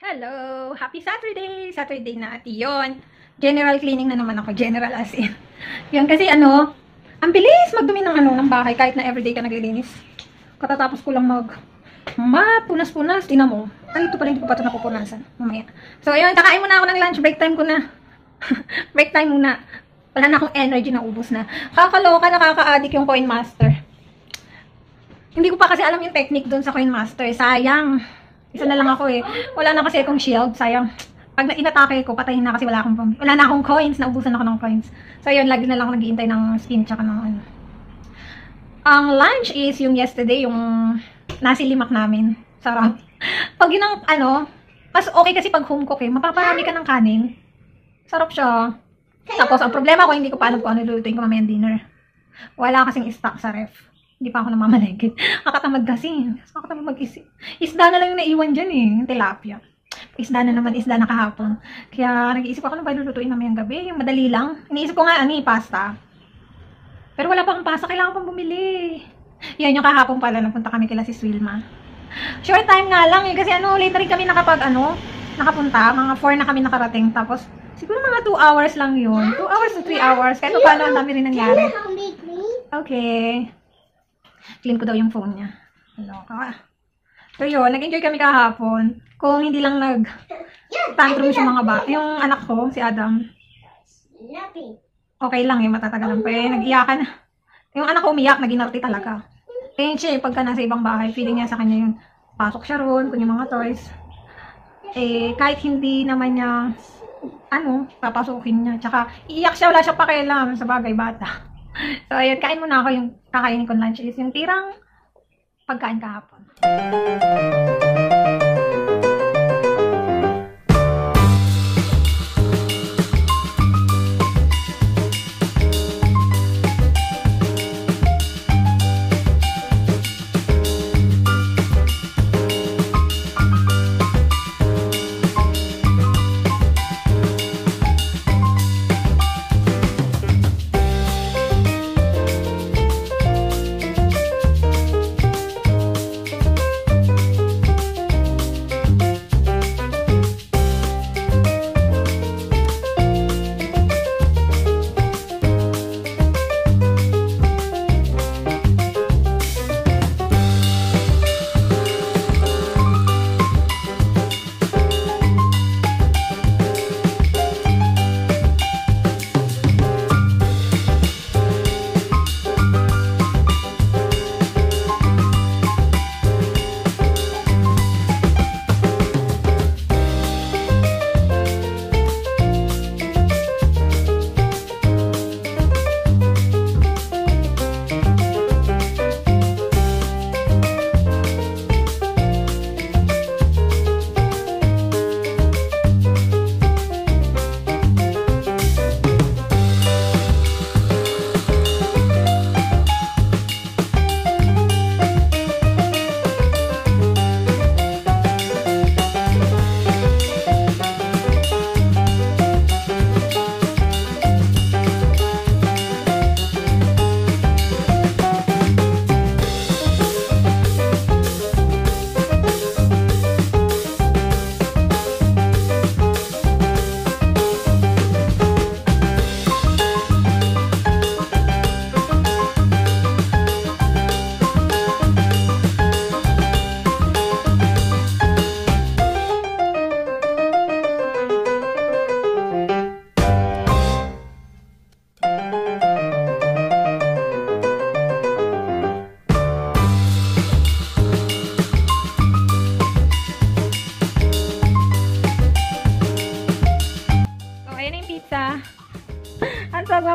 Hello! Happy Saturday! Saturday na at yun. General cleaning na naman ako. General as in. Yun kasi ano, ang bilis magdumi ng ano ng bahay kahit na everyday ka naglilinis. Katatapos ko lang mag mapunas-punas. Tingnan mo. Ay, ito pala hindi ko pa ito napupunasan. Mamaya. So, ayun. Kakain muna ako ng lunch. Break time ko na. Break time muna. Wala na akong energy na ubos na. Kakaloka, nakaka-addict yung Coin Master. Hindi ko pa kasi alam yung technique doon sa Coin Master. Sayang. Isa na lang ako eh. Wala na kasi akong shield. Sayang. Pag na inatake ko, patayin na kasi wala akong wala na akong coins. Naubusan ako ng coins. So, yun. Lagi na lang ako naghihintay ng skin tsaka ng ano. Ang lunch is yung yesterday, yung nasi limak namin. Sarap. Pag yun ang, ano, mas okay kasi pag home cook eh. Mapaparami ka ng kanin. Sarap siya. Tapos, ang problema ko, hindi ko pa alam kung ano lulutuin ko mamayang dinner. Wala kasing stock sa ref. Hindi pa ako namamalengke. Kakatamad kasi. Kakatamad mag-isip. Isda na lang yung naiwan dyan eh. Yung tilapia. Isda na naman, isda na kahapon. Kaya nag-iisip ako, ano ba lulutuin namin gabi? Yung madali lang. Iniisip ko nga, ano eh, pasta. Pero wala pang pasta, kailangan pang bumili. Yan, yung kahapon pala, napunta kami kila si Swilma. Short time nga lang eh, kasi ano, late rin kami nakapag, ano, nakapunta. Mga 4 na kami nakarating. Tapos, siguro mga 2 hours lang yun. 2 hours to 3 hours. Kahit pa paano, ang dami rin nangyari. Okay. Clean ko daw yung phone niya. Hello, ka. So yun, nag-enjoy kami kahapon. Kung hindi lang nag tantrums yung mga ba, yung anak ko, si Adam, okay lang eh, matatagalan pa eh. Nag-iyakan. Yung anak ko umiyak, naging narti talaga. Eh, siya, eh, pagka nasa ibang bahay, feeling niya sa kanya yung pasok siya roon, kung yung mga toys. Eh, kahit hindi naman niya, ano, papasukin niya. Tsaka, iiyak siya, wala siya pakialam sa bagay bata. So, ayun, kain muna ako yung kakainin ko lunch is yung tirang pagkain kahapon.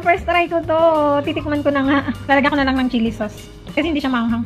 First try ko to. Titikman ko na nga. Lalagyan ko na lang ng chili sauce. Kasi hindi siya manghang.